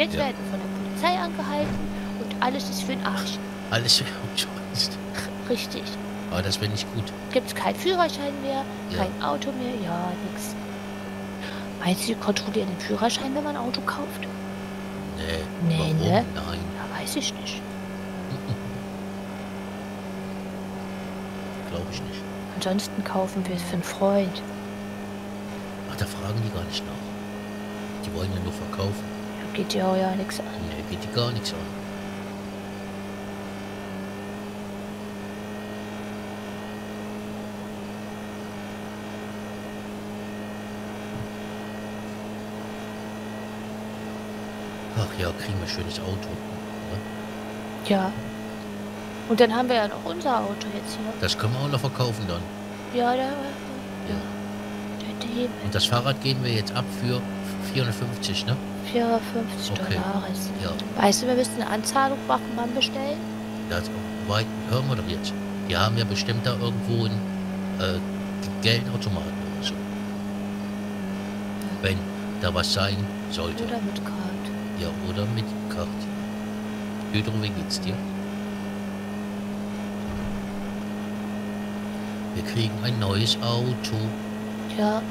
Jetzt Ja. werden von der Polizei angehalten und alles ist für den Arsch. Alles für Scheiß. Richtig. Aber das wäre nicht gut. Gibt's keinen Führerschein mehr, Ja. kein Auto mehr, ja, nix. Meinst du, die kontrollieren den Führerschein, wenn man ein Auto kauft? Nee. Nee, Warum? ne? Nein. Ja, weiß ich nicht. Glaube ich nicht. Ansonsten kaufen wir es für einen Freund. Ach, da fragen die gar nicht nach. Die wollen ja nur verkaufen. Geht ja auch ja nichts an. Nee, geht die gar nichts an. Ach ja, kriegen wir ein schönes Auto. Ne? Ja. Und dann haben wir ja noch unser Auto jetzt hier. Das können wir auch noch verkaufen dann. Ja, da. Ja. Und das Fahrrad geben wir jetzt ab für 450, ne? 450 Okay. Dollar ist. Ja. Weißt du, wir müssen eine Anzahlung machen beim Bestellen? Das, weit, hören wir doch jetzt. Die haben ja bestimmt da irgendwo einen äh, Geldautomaten oder so. Wenn da was sein sollte. Oder mit Karte? Ja, oder mit Karte. Pedro, wie geht's dir? Wir kriegen ein neues Auto. Ja.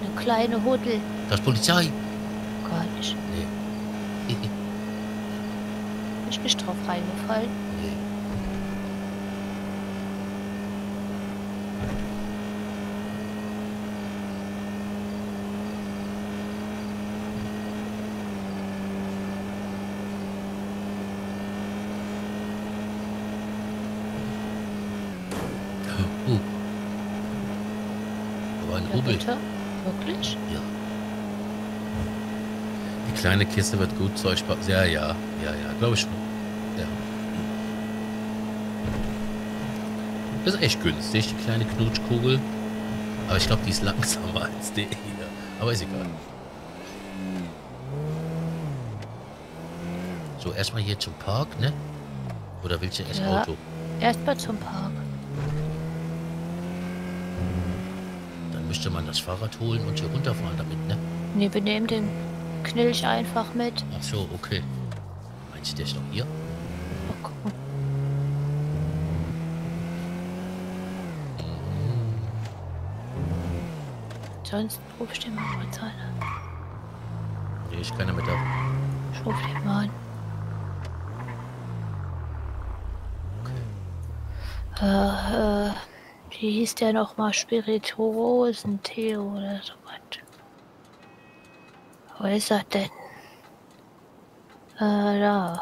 Eine kleine Huddel. Das Polizei. Gar nicht. Nee. Ich bin drauf reingefallen. nee. Aber ein Ja, Hubbel. bitte? Wirklich? Ja. Die kleine Kiste wird gut Zeug sparen. Ja, ja, ja, ja, glaube ich schon. Ja. Das ist echt günstig, die kleine Knutschkugel. Aber ich glaube, die ist langsamer als der hier. Aber ist egal. So, erstmal hier zum Park, ne? Oder willst du erst Ja. Auto? Erstmal zum Park. Dann müsste man das Fahrrad holen und hier runterfahren damit, ne? Ne, wir nehmen den Knilch einfach mit. Ach so, okay. Meinst du, der ist noch hier? Mal gucken. Sonst ruf ich den mal kurz an. Nee, ist keiner mit da. Ich ruf den mal an. Äh, äh, wie hieß der nochmal? Spirituosentee oder so was. Wo ist er denn? Äh, da.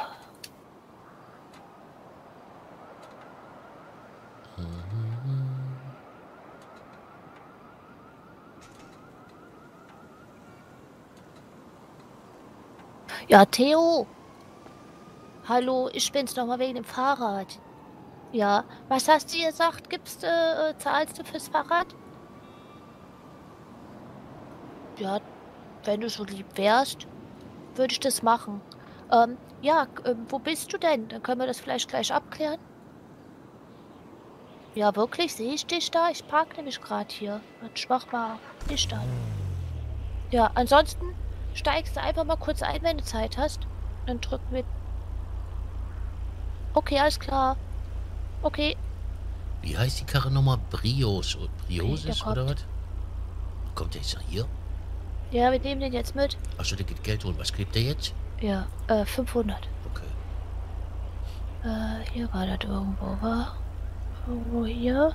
Ja, Theo. Hallo, ich bin's nochmal wegen dem Fahrrad. Ja, was hast du gesagt? Gibst, äh, zahlst du fürs Fahrrad? Ja, wenn du so lieb wärst, würde ich das machen. Ähm, ja, ähm, wo bist du denn? Dann können wir das vielleicht gleich abklären. Ja, wirklich, sehe ich dich da? Ich park nämlich gerade hier. Ich mach mal dich da. Ja, ansonsten steigst du einfach mal kurz ein, wenn du Zeit hast. Dann drücken wir. Okay, alles klar. Okay, Wie heißt die Karre nochmal? Brios. Briosis der kommt. oder was? Kommt der jetzt hier? Ja, wir nehmen den jetzt mit. Achso, der geht Geld holen. Was kriegt der jetzt? Ja, äh, 500. Okay. Äh, hier war das irgendwo, war? Irgendwo hier?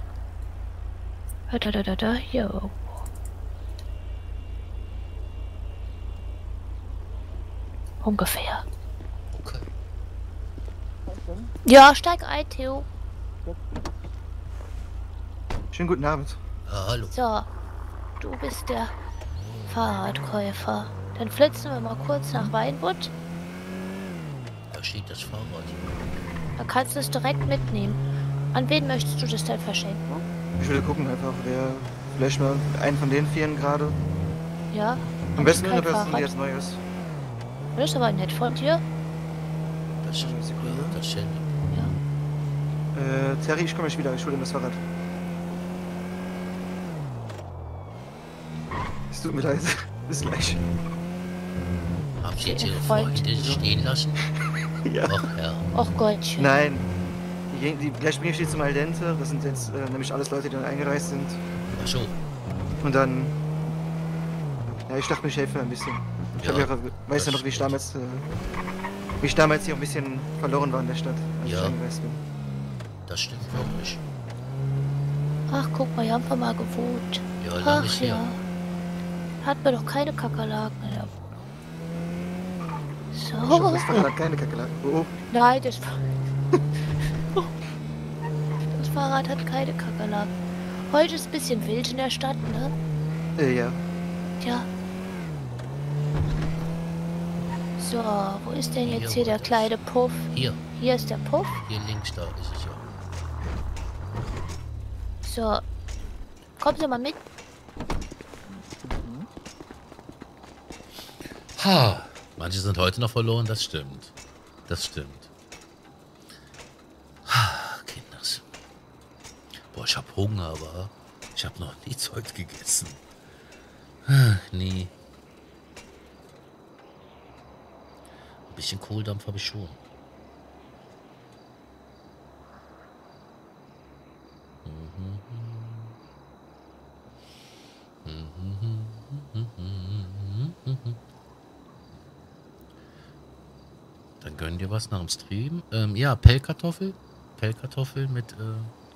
Äh, Da, da, da, da, hier irgendwo. Ungefähr. Okay. Ja, steig ein, Theo. Schönen guten Abend. Ah, hallo. So, du bist der Fahrradkäufer. Dann flitzen wir mal kurz nach Weinbutt. Da steht das Fahrrad. Da kannst du es direkt mitnehmen. An wen möchtest du das denn verschenken? Ich will gucken einfach, wer vielleicht mal einen von den vieren gerade. Ja? Am besten eine Person, die Fahrrad. jetzt neu ist. Das ist aber nett von dir. Das, Eine Sekunde. ja, das Shelly. Ja. Äh, Terry, ich komme gleich wieder. Ich hole ihm das Fahrrad. Es tut mir leid. Bis gleich. Haben Sie jetzt Ihr Ihre Freund. Freunde stehen lassen? Ja. Ach ja. Och Gottchen. Nein. Die, die steht zum Aldente. Das sind jetzt äh, nämlich alles Leute, die dann eingereist sind. Ach so. Und dann. Ja, ich dachte mir, ich helfe ein bisschen. Ich Ja, hab ja, weiß ja noch, wie ich damals. Äh, wie ich damals hier ein bisschen verloren war in der Stadt, als Ja. ich eingereist bin. Das stimmt wirklich. Ach, guck mal, hier haben wir mal gewohnt. Ja, Ach ja. Hat man doch keine Kakerlaken in der Wohnung. So. das Fahrrad hat keine Kakerlaken. Oh, oh. Nein, das, das Fahrrad hat keine Kakerlaken. Heute ist ein bisschen wild in der Stadt, ne? Äh, ja. Ja. So, wo ist denn jetzt Hier hier der kleine Puff? Hier, Hier ist der Puff. hier links, da ist es ja. So. Kommen Sie mal mit. Ha! Manche sind heute noch verloren, das stimmt. Das stimmt. Ha, Kinders. Boah, ich hab Hunger, aber ich hab noch nichts heute gegessen. Ah, Nie. Ein bisschen Kohldampf habe ich schon. Dann gönn dir was nach dem Stream. Ähm, ja, Pellkartoffel. Pellkartoffel mit äh,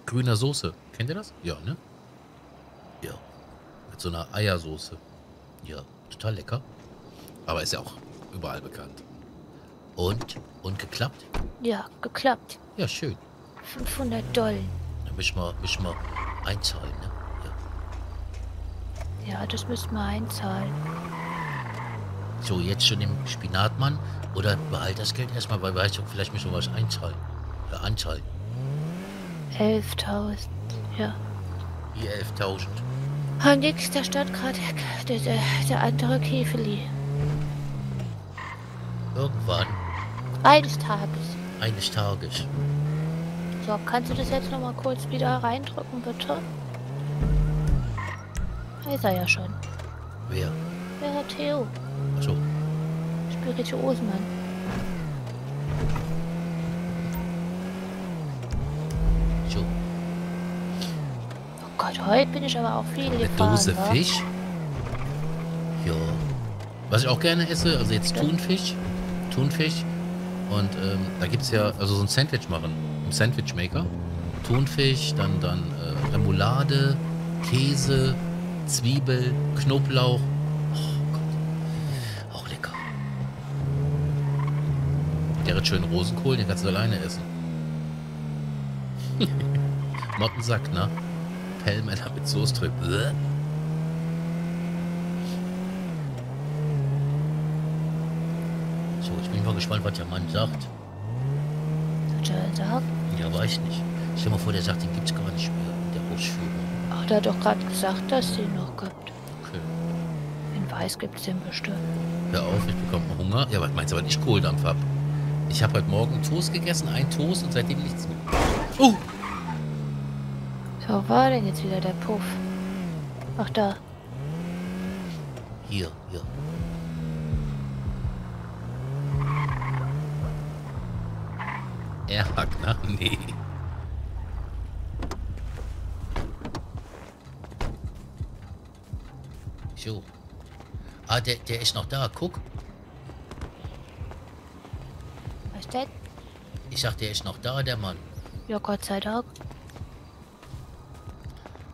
grüner Soße. Kennt ihr das? Ja, ne? Ja. Mit so einer Eiersoße. Ja, total lecker. Aber ist ja auch überall bekannt. Und? Und geklappt? Ja, geklappt. Ja, schön. 500 Dollar. Dann müssen wir, müssen wir einzahlen, ne? Ja. Ja, das müssen wir einzahlen. So, jetzt schon im Spinatmann. Oder behalt das Geld erstmal, weil weißt du, vielleicht müssen wir was einzahlen. Ja, anzahlen. 11.000. Ja. Hier 11.000. Ah, nix, da stand gerade der, der, der andere Käfeli. Irgendwann, Eines Tages. eines Tages. So, kannst du das jetzt noch mal kurz wieder reindrücken, bitte? Da ist er ja schon. Wer? Ja, Theo. Achso. Spirituosenmann. So. Oh Gott, heute bin ich aber auch viel Eine gefahren. Dose wa? Fisch. Ja. Was ich auch gerne esse, also jetzt. Thunfisch. Thunfisch. Und ähm, da gibt es ja, also so ein Sandwich machen. Im Sandwichmaker. Thunfisch, dann, dann äh, Remoulade, Käse, Zwiebel, Knoblauch. Oh Gott. Auch lecker. Der hat schön Rosenkohl, den kannst du alleine essen. Mottensack, ne? Pellmänner mit Soße drin. Bäh. So, ich bin mal gespannt, was der Mann sagt. Hat er gesagt? Ja, weiß nicht. Stell dir mal vor, der sagt, den gibt's gar nicht mehr in der Ausführung. Ach, der hat doch gerade gesagt, dass es den noch gibt. Okay. In Weiß gibt es den bestimmt. Hör auf, ich bekomme Hunger. Ja, was meinst du, was ich Kohldampf hab? Ich habe heute Morgen Toast gegessen, einen Toast und seitdem nichts mehr. Oh! So, wo war denn jetzt wieder der Puff? Ach, da. Hier, hier. Er hackt nach? Nee. So. Ah, der, der ist noch da. Guck. Ich sag, der ist noch da, der Mann. Ja, Gott sei Dank.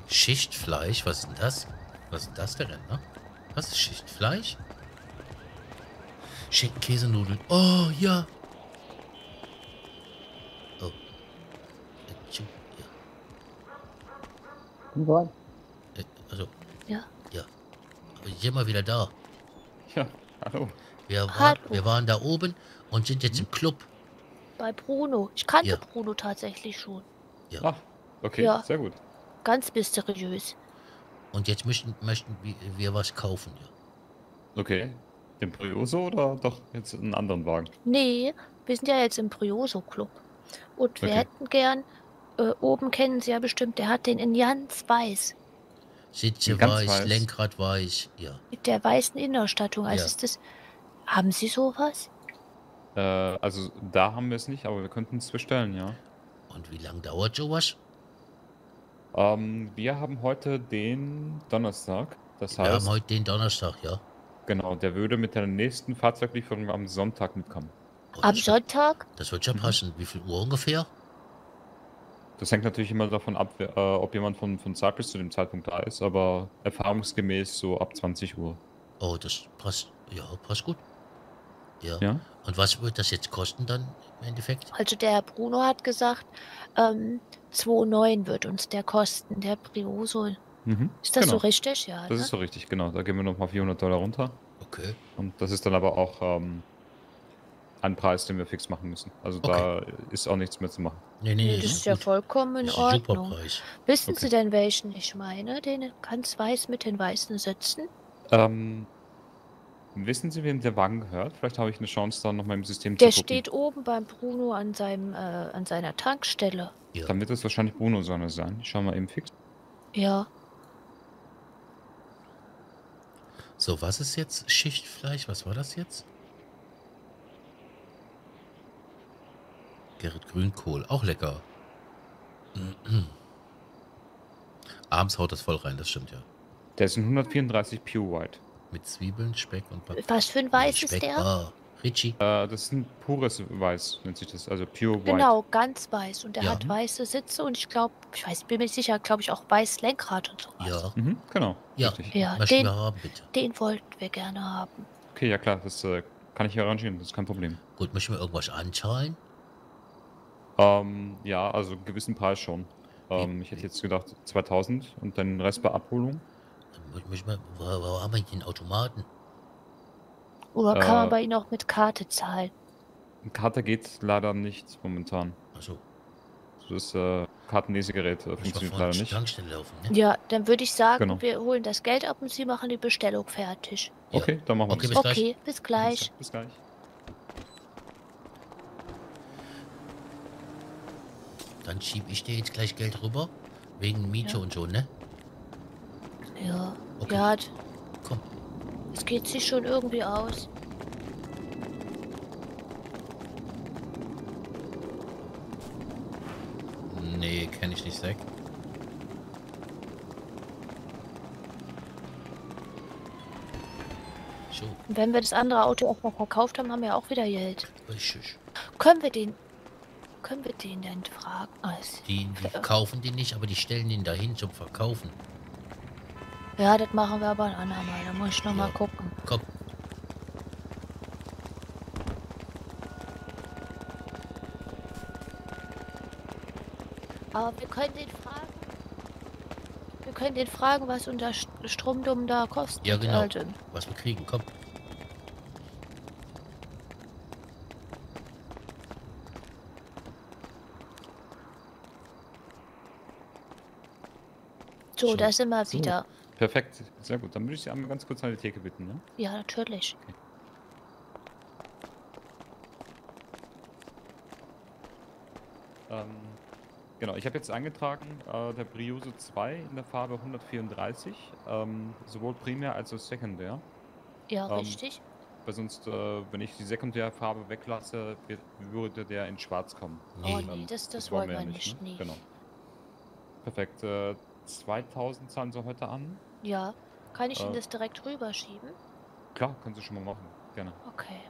Schichtfleisch, was ist denn das? Was ist denn das, der Rentner? Was ist Schichtfleisch? Schinken, Käsenudeln. Oh, ja. Oh. Ja. Äh, also, Ja. ja. Aber ich sind mal wieder da. Ja, hallo. Wir, war, Hallo. wir waren da oben und sind jetzt im Club. Bei Bruno. Ich kannte Ja. Bruno tatsächlich schon. Ah, okay, Ja. sehr gut. Ganz mysteriös. Und jetzt möchten, möchten wir, was kaufen. Ja. Okay. Den Brioso oder doch jetzt einen anderen Wagen? Nee, wir sind ja jetzt im Brioso Club. Und wir Okay. hätten gern, äh, oben kennen Sie ja bestimmt, der hat den in ganz weiß. Sitze Ganz weiß, weiß. Lenkrad weiß. Ja. Mit der weißen Innenausstattung. Also Ja. ist das Haben Sie sowas? Äh, also da haben wir es nicht, aber wir könnten es bestellen, ja. Und wie lange dauert sowas? Ähm, wir haben heute den Donnerstag. Das Wir haben heißt, heute den Donnerstag, ja. genau, der würde mit der nächsten Fahrzeuglieferung am Sonntag mitkommen. Oh, Am das, wird, Sonntag? das wird schon Mhm. passen. Wie viel Uhr ungefähr? Das hängt natürlich immer davon ab, wer- äh, ob jemand von, von Cypress zu dem Zeitpunkt da ist, aber erfahrungsgemäß so ab 20 Uhr. Oh, das passt. Ja, passt gut. Ja. Ja? Und was wird das jetzt kosten dann im Endeffekt? Also der Herr Bruno hat gesagt, ähm, 2,9 wird uns der kosten, der Brioso. Mhm. Ist das genau. so richtig? Ja, Das ne? ist so richtig, genau. Da gehen wir nochmal 400 Dollar runter. Okay. Und das ist dann aber auch ähm, ein Preis, den wir fix machen müssen. Also da ist auch nichts mehr zu machen. Nee, nee, Nee, das ist ist ja gut. vollkommen in Ordnung. Preis. Wissen Okay. Sie denn, welchen ich meine? Den ganz weiß mit den weißen Sitzen? Ähm, wissen Sie, wem der Wagen gehört? Vielleicht habe ich eine Chance, da nochmal im System Der zu gucken. steht oben beim Bruno an, seinem, äh, an seiner Tankstelle. Ja. Dann wird es wahrscheinlich Bruno Sonne sein. Ich schau mal eben fix. Ja. So, was ist jetzt Schichtfleisch? Was war das jetzt? Gerrit Grünkohl, auch lecker. Abends haut das voll rein, das stimmt ja. Der ist ein 134 Pure White. Mit Zwiebeln, Speck und Pat- Was für ein Weiß Speck, ist der? Ah, Richie. Äh, das ist ein pures Weiß, nennt sich das. Also Pure White. Genau, ganz weiß. Und der Ja. hat weiße Sitze und ich glaube, ich weiß, bin mir nicht sicher, glaube ich auch weiß Lenkrad und sowas. Ja, Mhm, genau. ja. Ja, den, haben, bitte. den wollten wir gerne haben. Okay, ja klar, das äh, kann ich arrangieren, das ist kein Problem. Gut, möchten wir irgendwas anzahlen? Ähm, ja, also einen gewissen Preis schon. Ähm, ich hätte jetzt gedacht 2000 und dann den Rest bei Abholung. Wo haben wir den Automaten? Oder kann man Äh, bei Ihnen auch mit Karte zahlen? Karte geht leider nicht momentan. Also, Das äh, Kartenlesegerät äh, funktioniert leider nicht. Tankstelle laufen, ne? Ja, dann würde ich sagen, Genau. wir holen das Geld ab und Sie machen die Bestellung fertig. Ja. Okay, dann machen wir Okay, das. bis gleich. Okay, bis gleich. Bis gleich. Dann schieb ich dir jetzt gleich Geld rüber. Wegen Miete Ja. und so, ne? Ja, Okay. ja, d- Komm. es geht sich schon irgendwie aus. Nee, kenne ich nicht, Zack. So, wenn wir das andere Auto auch mal verkauft haben, haben wir auch wieder Geld. richtig. Können wir den, können wir den denn fragen? Also, Die, die kaufen die nicht, aber die stellen den dahin zum Verkaufen. Ja, das machen wir aber ein andermal. Da muss ich noch mal Ja. gucken. Komm, Aber wir können den fragen. Wir können den fragen, was unser St- Stromdumm da kostet. Ja, genau. Also, was wir kriegen, komm. so, So. da sind wir So. wieder. Perfekt, sehr gut. Dann würde ich Sie einmal ganz kurz an die Theke bitten. Ne? Ja, natürlich. Ähm, genau, ich habe jetzt eingetragen, äh, der Briose 2 in der Farbe 134, ähm, sowohl primär als auch sekundär. Ja, Ähm, richtig. Weil sonst, äh, wenn ich die Sekundärfarbe weglasse, wird, würde der in schwarz kommen. Oh Nee. nee, Ähm, das, das wollen wir nicht. ne? Nee. Genau. Perfekt. Äh, 2000 zahlen Sie heute an. Ja, kann ich Ihnen Äh. das direkt rüberschieben? Klar, können Sie schon mal machen. Gerne. Okay.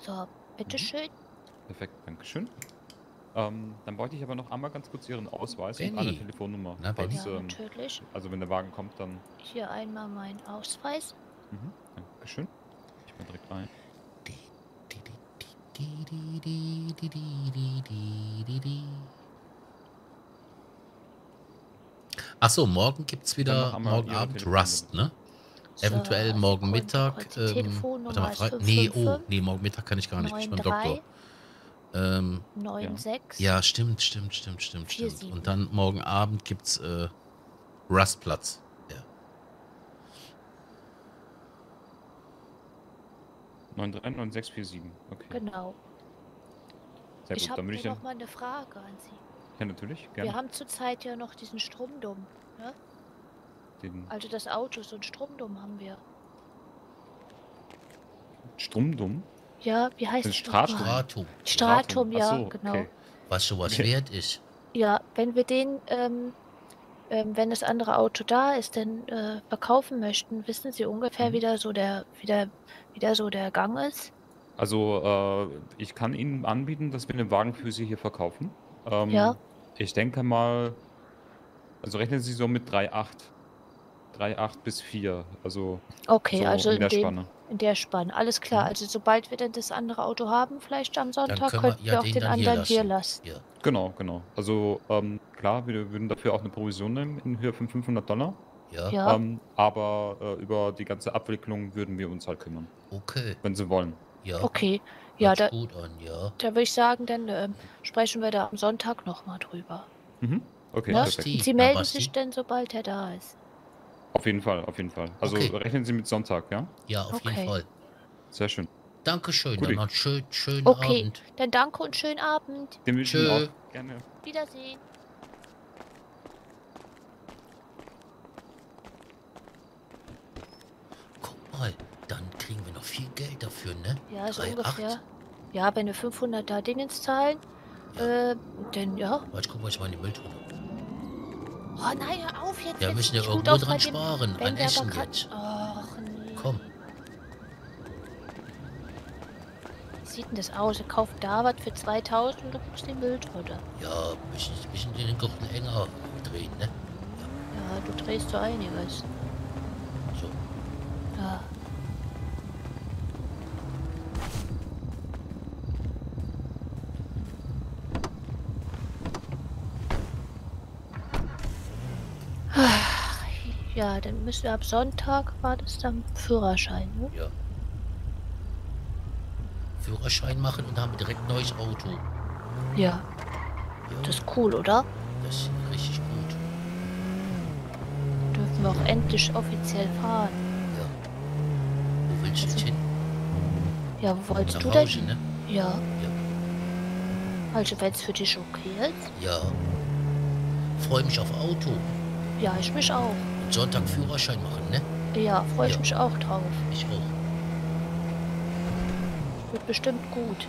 So, bitteschön. Perfekt, Dankeschön. Ähm, dann bräuchte ich aber noch einmal ganz kurz Ihren Ausweis und eine Benny. Telefonnummer. Na, Benny. falls, Ja, ähm, natürlich. also wenn der Wagen kommt, dann. Hier einmal mein Ausweis. Mhm, Dankeschön. Ich bin direkt rein. So, morgen gibt's wieder, morgen Abend Rust, ne? Eventuell morgen Mittag. Ähm, warte mal, frei- nee, oh, 555 nee, morgen Mittag kann ich gar nicht. Ich bin beim 93 Doktor. Ähm, 96. ja, stimmt, stimmt, stimmt, stimmt, stimmt. Und dann morgen Abend gibt's äh, Rustplatz. Ja. 939647. Okay. Genau. Sehr ich gut. habe Dann würde ich noch dann. mal eine Frage an Sie. Ja, natürlich, Wir gerne. haben zurzeit ja noch diesen Stromdom. Ne? Den Also das Auto, so ein Stromdom haben wir. Stromdumm. Ja, wie heißt es Stratum. Stratum. Stratum, ja, so, genau. okay. Was sowas Okay. wert ist. Ja, wenn wir den, ähm, ähm, wenn das andere Auto da ist, dann äh, verkaufen möchten, wissen Sie ungefähr, Mhm. wie da so der, wie der, wie da so der Gang ist? Also, äh, ich kann Ihnen anbieten, dass wir den Wagen für Sie hier verkaufen. Ähm, Ja. Ich denke mal, also rechnen Sie so mit 3,8. 3,8 bis 4. Also Okay, so also in der dem, Spanne. in der Spanne. Alles klar. Mhm. Also sobald wir dann das andere Auto haben, vielleicht am Sonntag, können wir könnten ja wir auch den den dann hier anderen hier lassen. lassen. Ja. Genau, genau. Also ähm, klar, wir würden dafür auch eine Provision nehmen in Höhe von 500 Dollar. Ja. Ja. Ähm, aber äh, über die ganze Abwicklung würden wir uns halt kümmern, Okay. wenn Sie wollen. Ja. Okay. Ja, da, an, ja. da würde ich sagen, dann ähm, sprechen wir da am Sonntag nochmal drüber. Mhm. Okay, Ne? Sie melden sich dann, sobald er da ist. Auf jeden Fall, auf jeden Fall. Also Okay. rechnen Sie mit Sonntag, ja? Ja, auf jeden Okay. Fall. Sehr schön. Dankeschön. Guti. Dann noch einen schönen, Okay. Abend. Dann danke und schönen Abend. Den wünsche ich Ihnen Tschö. auch. Gerne. Wiedersehen. Guck mal, dann kriegen wir noch viel Geld dafür, ne? Ja, so 3,8. ungefähr. Ja, wenn wir 500 da Dingens zahlen, äh, dann ja. Warte, ich guck mal, ich mal in die Mülltonne. Oh nein, hör auf jetzt. Ja, wir müssen ja irgendwo dran dem- sparen. An Essen jetzt. Ach nee. Komm. Wie sieht denn das aus? Er kauft da was für 2000 und du guckst die Mülltonne. Ja, bisschen, bisschen den Gürtel enger drehen, ne? Ja, du drehst so einiges. Ja, dann müssen wir ab Sonntag war das dann Führerschein, ne? Ja. Führerschein machen und haben direkt ein neues Auto. Ja, Ja, das ist cool, oder? das ist richtig gut. Dürfen wir auch endlich offiziell fahren. Ja. Wo willst du jetzt hin? Ja, wo wolltest Nach du denn? Hause, ne? Ja. Ja. Also, wenn es für dich okay ist? Ja. Freue mich auf Auto. Ja, ich mich auch. Sonntag Führerschein machen, ne? Ja, freue ich Ja. mich auch drauf. Ich auch. Wird bestimmt gut.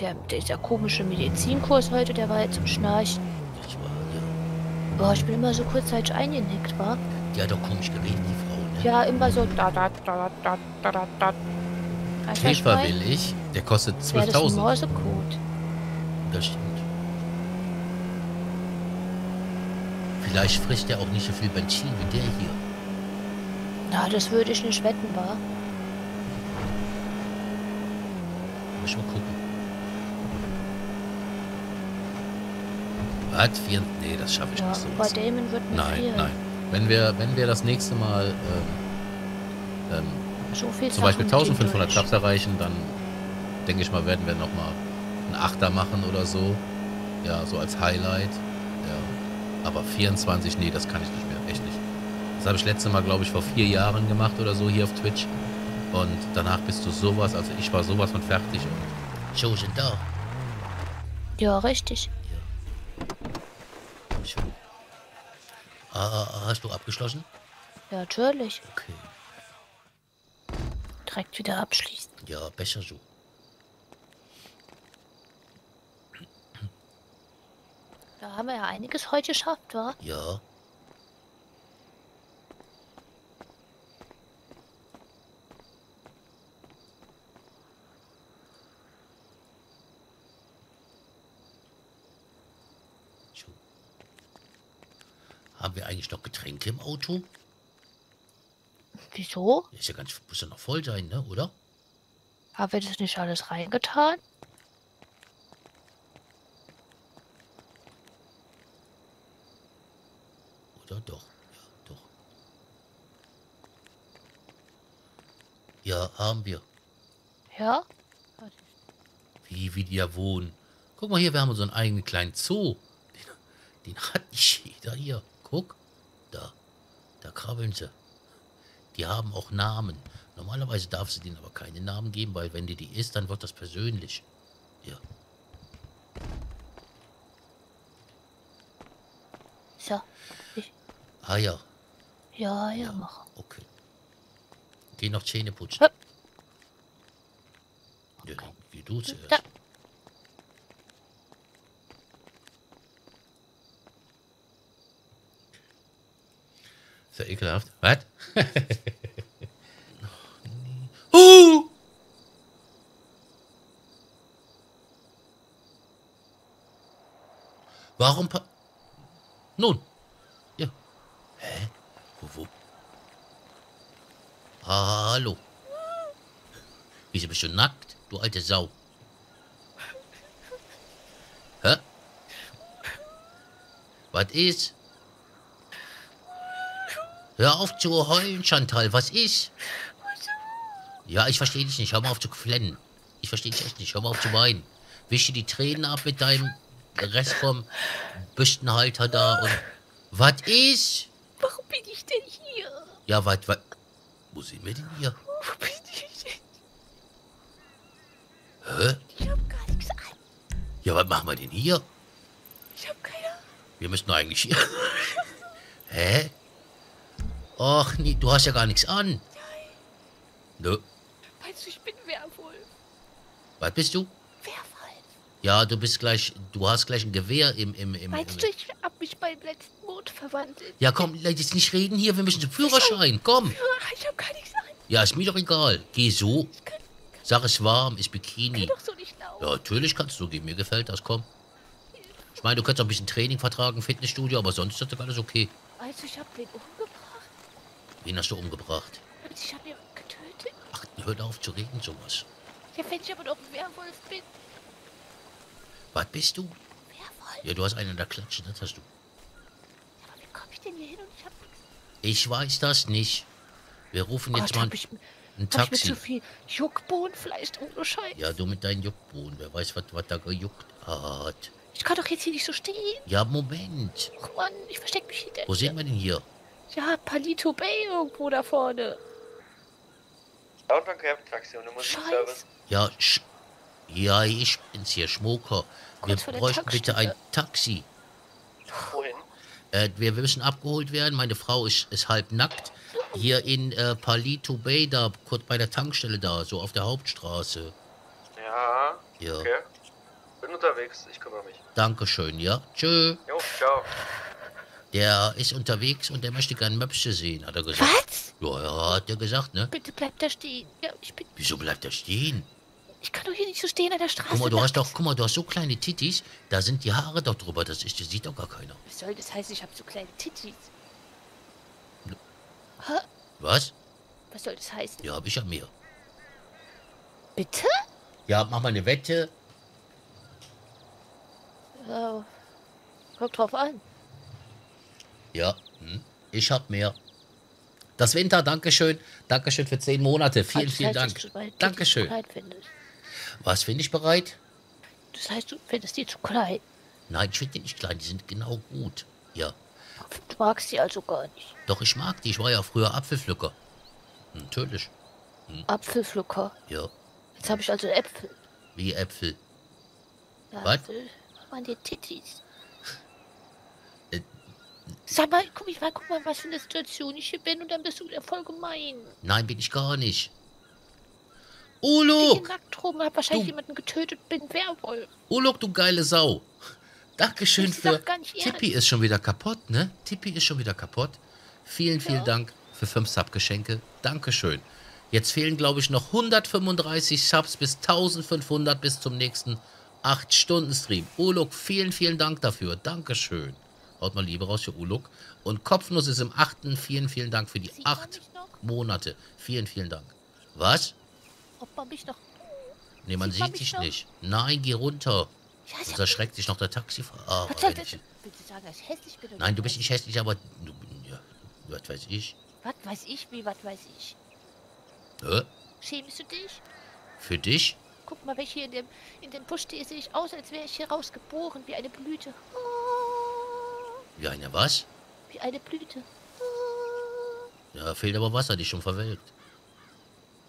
Der, dieser komische Medizinkurs heute, der war jetzt zum Schnarchen. Das war, ja. Boah, ich bin immer so kurzzeitig eingenickt, war. Die hat doch komisch geredet, die Frau, ne? Ja, immer so da da da da da da da. Käfer will ich. Der kostet Ja, das ist ein 12.000. Morsecode. Das stimmt. Vielleicht frisst er auch nicht so viel Benzin wie der hier. Na, das würde ich nicht wetten, war. Muss mal gucken. Was? Vier? Nee, das schaffe ich Ja, nicht so. bei Damon wird Nein, viel. nein. Wenn wir, wenn wir das nächste Mal ähm, ähm, So zum Beispiel Sachen gehen 1500 durch. Klaps erreichen, dann denke ich mal, werden wir nochmal einen Achter machen oder so. Ja, so als Highlight. Ja. Aber 24, nee, das kann ich nicht mehr. Echt nicht. Das habe ich letzte Mal, glaube ich, vor vier Jahren gemacht oder so hier auf Twitch. Und danach bist du sowas, also ich war sowas von fertig und Show sind da. Ja, richtig. Schön. Ah, ah, ah, hast du abgeschlossen? Ja, natürlich. Okay. Direkt wieder abschließen. Ja, besser so. Da haben wir ja einiges heute geschafft, wa? Ja. Haben wir eigentlich noch Getränke im Auto? Wieso? Ist ja ganz, muss ja noch voll sein, ne? Oder? Haben wir das nicht alles reingetan? Oder doch? Ja, doch. Ja, haben wir. Ja? Wie, wie die da wohnen. Guck mal hier, wir haben so einen eigenen kleinen Zoo. Den, den hat nicht jeder hier. Guck. Da. Da krabbeln sie. Die haben auch Namen. Normalerweise darfst du denen aber keine Namen geben, weil wenn die die isst, dann wird das persönlich. Ja. So. Ah ja, Ja, ja, mach. okay. Geh noch Zähne putzen. Hup. Du zuerst. Da. Ist ja ekelhaft. Was? uh! Warum pa Nun. Ja. Hä? Wo, wo? Hallo. Bist du nackt, du alte Sau? Was ist? Hör auf zu heulen, Chantal. Was ist? Ja, ich verstehe dich nicht. Hör mal auf zu flennen. Ich verstehe dich echt nicht. Hör mal auf zu weinen. Wisch dir die Tränen ab mit deinem Rest vom Büstenhalter da und... Was ist? Warum bin ich denn hier? Ja, was, was... Wo sind wir denn hier? Wo bin ich denn? Hä? Ich hab gar nichts an. Ja, was machen wir denn hier? Ich hab keine. Wir müssten eigentlich hier... Hä? Och, nee, du hast ja gar nichts an. Nö. Meinst du, ich bin Werwolf? Was bist du? Werwolf? Ja, du bist gleich... Du hast gleich ein Gewehr im... im, im, Meinst im du, ich hab mich beim letzten Mond verwandelt? Ja, komm, jetzt nicht reden hier. Wir müssen zum Führerschein. Komm. Ah, Ich hab gar nichts an. Ja, ist mir doch egal. Geh so. Ich kann, Sag es warm, ist kann Bikini. doch so nicht laufen. Ja, natürlich kannst du gehen. Mir gefällt das, komm. Ich meine, du kannst auch ein bisschen Training vertragen, Fitnessstudio, aber sonst ist das alles okay. Also, ich hab wen umgebracht. Wen hast du umgebracht? Also, ich hab jemanden getötet. Ach, hör auf zu reden, sowas. Ja, wenn ich aber doch ein Werwolf bin. Was bist du? Werwolf? Ja, du hast einen in der Klatsche, das hast du. Aber wie komme ich denn hier hin und ich hab nichts? Ich weiß das nicht. Wir rufen jetzt Gott, mal ich, ein hab ich mit Taxi. zu viel Juckbohnenfleisch drin gescheit. Ja, du mit deinen Juckbohnen. Wer weiß, was, was da gejuckt hat. Ich kann doch jetzt hier nicht so stehen. Ja, Moment. Och Mann, ich versteck mich hinter Wo sind wir denn hier? Ja, Palito Bay irgendwo da vorne. Outback Cab Taxi und eine Scheiße. Musikservice. Ja, sch ja, ich bin's hier, Schmoker. Wir bräuchten bitte ein. Taxi. Wohin? Äh, wir müssen abgeholt werden. Meine Frau ist, ist halb nackt. Hier in äh, Palito Bay, da kurz bei der Tankstelle da, so auf der Hauptstraße. Ja, Ja. okay. Bin unterwegs, ich kümmere mich. Dankeschön, ja. Tschö. Jo, ciao. Der ist unterwegs und der möchte gern Möpse sehen, hat er gesagt. Was? Ja, ja, hat er gesagt, ne? Bitte bleib da stehen. Ja, ich bin. Wieso bleibt er stehen? Ich kann doch hier nicht so stehen an der Straße. Guck mal, du hast doch, guck mal, du hast so kleine Tittis, da sind die Haare doch drüber, das, ist, das sieht doch gar keiner. Was soll das heißen? Ich habe so kleine Tittis. Ne. Hä? Was? Was soll das heißen? Ja, hab ich ja mehr. Bitte? Ja, mach mal eine Wette. Ja, kommt drauf an. Ja, hm. ich hab mehr. Das Winter, Dankeschön. Dankeschön für zehn Monate. Vielen, Also, vielen Dank. Tittis Dankeschön. Was, finde ich bereit? Das heißt, du findest die zu klein. Nein, ich finde die nicht klein, die sind genau gut. Ja, Du magst die also gar nicht. doch, ich mag die. Ich war ja früher Apfelpflücker. Natürlich. Apfelflucker. Ja, Jetzt habe ich also Äpfel. wie Äpfel. Ja, Was? Äpfel. Die Tittis. Äh, Sag mal, guck ich mal, guck mal, was für eine Situation ich hier bin und dann bist du wieder voll gemein. Nein, bin ich gar nicht. Ich bin Uluk! nackt rum, hab wahrscheinlich Du- jemanden getötet, bin Werwolf. Uluk, du geile Sau. Dankeschön für... Tippi ist schon wieder kaputt, ne? Tippi ist schon wieder kaputt. Vielen, vielen Ja. Dank für fünf Sub-Geschenke. Dankeschön. Jetzt fehlen, glaube ich, noch 135 Subs bis 1500 bis zum nächsten 8-Stunden-Stream. Uluk, vielen, vielen Dank dafür. Dankeschön. Haut mal Liebe raus für Uluk. Und Kopfnuss ist im 8. Vielen, vielen Dank für die Sieht man 8 mich noch? Monate. Vielen, vielen Dank. Was? Ob man mich noch... Nee, man Sieht man dich noch? nicht. Nein, geh runter. Ja, Sonst erschreckt dich noch der Taxifahrer. Ah, Was soll das? ich- Willst du sagen, dass ich hässlich bin? Nein, du bist nicht hässlich, aber du, ja, was weiß ich. Was weiß ich, wie, was weiß ich? Hä? Schämst du dich? Für dich? Guck mal, hier in dem, in dem Busch stehe, sehe ich aus, als wäre ich hier rausgeboren, wie eine Blüte. Wie eine was? wie eine Blüte. Ja, fehlt aber Wasser, die ist schon verwelkt.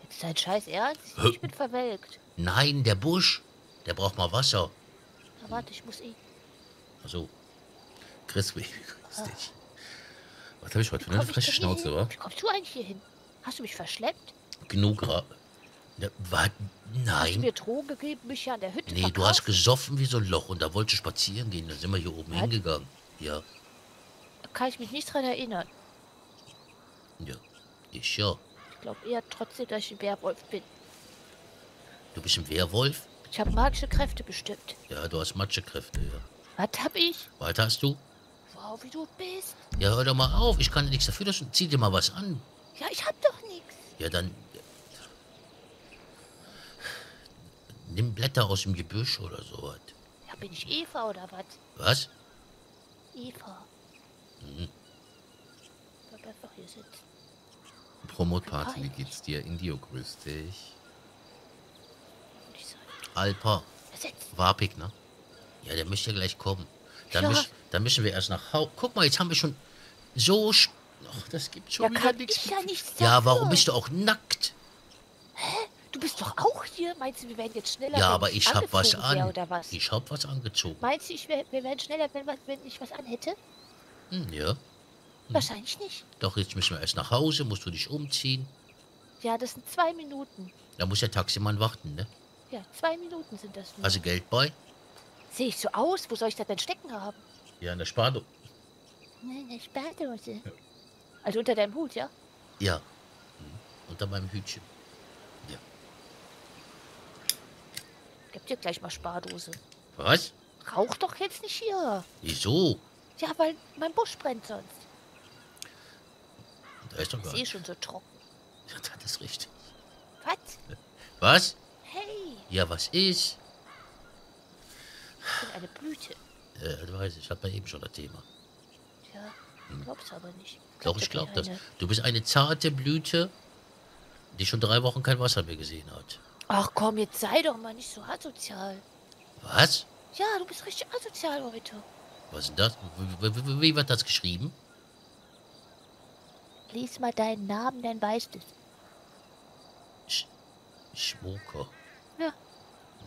Jetzt ist dein Scheiß Ernst? Ich bin verwelkt. Nein, der Busch, der braucht mal Wasser. Na, warte, ich muss eh. Also, Chris, wie- lustig. Was habe ich heute für eine freche Schnauze, hin? wa? Wie kommst du eigentlich hier hin? Hast du mich verschleppt? Genug ja, was? Hast du Nein. mir Drogen gegeben, mich hier an der Hütte Nee, du hast verkauft? gesoffen wie so ein Loch und da wollte ich spazieren gehen. Da sind wir hier oben Was? hingegangen. Ja, Da kann ich mich nicht dran erinnern. ja. Ich ja. Ich glaube eher trotzdem, dass ich ein Werwolf bin. Du bist ein Werwolf? Ich habe magische Kräfte bestimmt. Ja, du hast Matschekräfte, ja. Was hab ich? Was hast du? Wow, wie du bist. Ja, hör doch mal auf. Ich kann nichts dafür. du- Zieh dir mal was an. Ja, ich hab doch nichts. Ja, dann. Nimm Blätter aus dem Gebüsch oder sowas. Ja, bin ich Eva oder was? Was? Eva. Mhm. Bleib einfach hier sitzen. Promotparty, wie geht's dir? Indio, grüß dich. Alpa. Wapik, ne? Ja, der müsste ja gleich kommen. Dann, müssen, dann müssen wir erst nach Hause. Guck mal, jetzt haben wir schon so. Ach, das gibt schon Ja, wieder nichts. ich ja nichts. Ja, warum bist du auch nackt? Du bist doch auch hier. Meinst du, wir werden jetzt schneller, Ja, aber ich hab was an. Was? Ich hab was angezogen. Meinst du, ich wär, wir wären schneller, wenn, wenn ich was anhätte? Hm, ja. Wahrscheinlich nicht. Doch, jetzt müssen wir erst nach Hause, musst du dich umziehen. Ja, das sind zwei Minuten. Da muss der Taximann warten, ne? Ja, zwei Minuten sind das nur. Also Geld bei? Sehe ich so aus? Wo soll ich das denn stecken haben? Ja, in der Spardose. Nein, eine Spardose. Also unter deinem Hut, ja? Ja. Hm. Unter meinem Hütchen. Gib dir gleich mal Spardose. Was? Rauch doch jetzt nicht hier. Wieso? Ja, weil mein Busch brennt sonst. Da ist doch Ist gar eh nicht. schon so trocken. Ja, das ist richtig. Was? Was? Hey, Ja, was ist? ich bin eine Blüte. Äh, du weißt, ich hatte eben schon das Thema. Ja, glaubst aber nicht. Hm. Doch, ich glaube das. Du bist eine zarte Blüte, die schon drei Wochen kein Wasser mehr gesehen hat. Ach komm, jetzt sei doch mal nicht so asozial. Was? Ja, du bist richtig asozial heute. Was ist denn das? Wie, wird das geschrieben? Lies mal deinen Namen, dann weißt es. Sch Schmoker. Ja.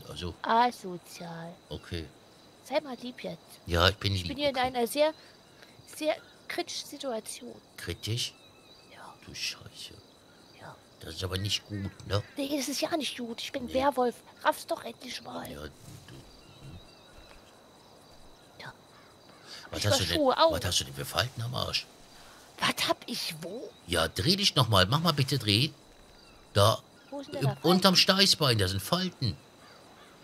Also, Asozial. okay. Sei mal lieb jetzt. Ja, ich bin Ich lieb. bin hier in okay. einer sehr, sehr kritischen Situation. Kritisch? Ja, Du Scheiße. Das ist aber nicht gut, ne? Nee, das ist ja nicht gut. Ich bin Nee. Werwolf. Raff's doch endlich mal. Ja, du. Ja. Was hast, du denn, was hast du denn für Falten am Arsch? Was hab ich wo? Ja, dreh dich nochmal. Mach mal bitte dreh. Da. Wo ist denn da Unterm Steißbein, da sind Falten.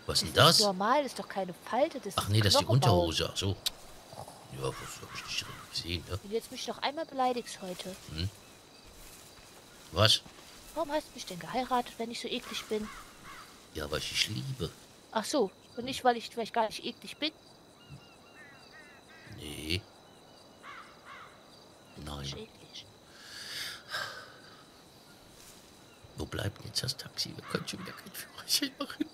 Was ist denn Das ist normal, das ist doch keine Falte. Das Ach nee, das ist die. Unterhose. Ach so. Ja, das hab ich nicht gesehen, ne? Wenn du jetzt mich noch einmal beleidigst heute. Was? Warum hast du mich denn geheiratet, wenn ich so eklig bin? Ja, weil ich dich liebe. Ach so. Und nicht, weil ich vielleicht gar nicht eklig bin? Nee. Nein. eklig. Wo bleibt denn jetzt das Taxi? Wir können schon wieder kein Führerschein machen.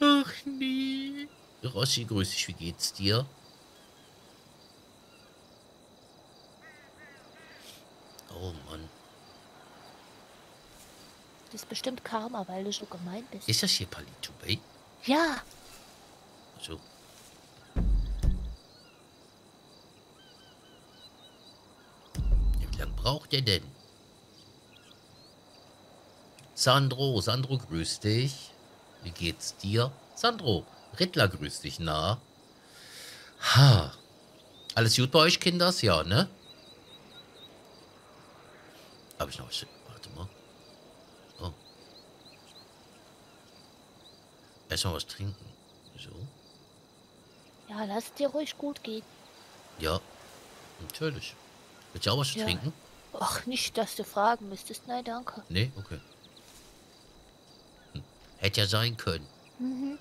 Ach nee. Rossi, grüß dich. Wie geht's dir? Oh Mann. Das ist bestimmt Karma, weil du so gemein bist. Ist das hier Palito Bay? Ja, So. Wie lange braucht der denn? Sandro, Sandro, grüß dich. Wie geht's dir? Sandro, Rittler, grüß dich, na? Ha. Alles gut bei euch, Kinders? Ja, ne? Hab ich noch was? Warte mal. Oh. Erstmal was trinken. So. ja, lass dir ruhig gut gehen. Ja, natürlich. Willst du auch was zu Ja. trinken? Ach, nicht, dass du fragen müsstest. Nein, danke. Nee, okay. Hm. Hätte ja sein können. Mhm.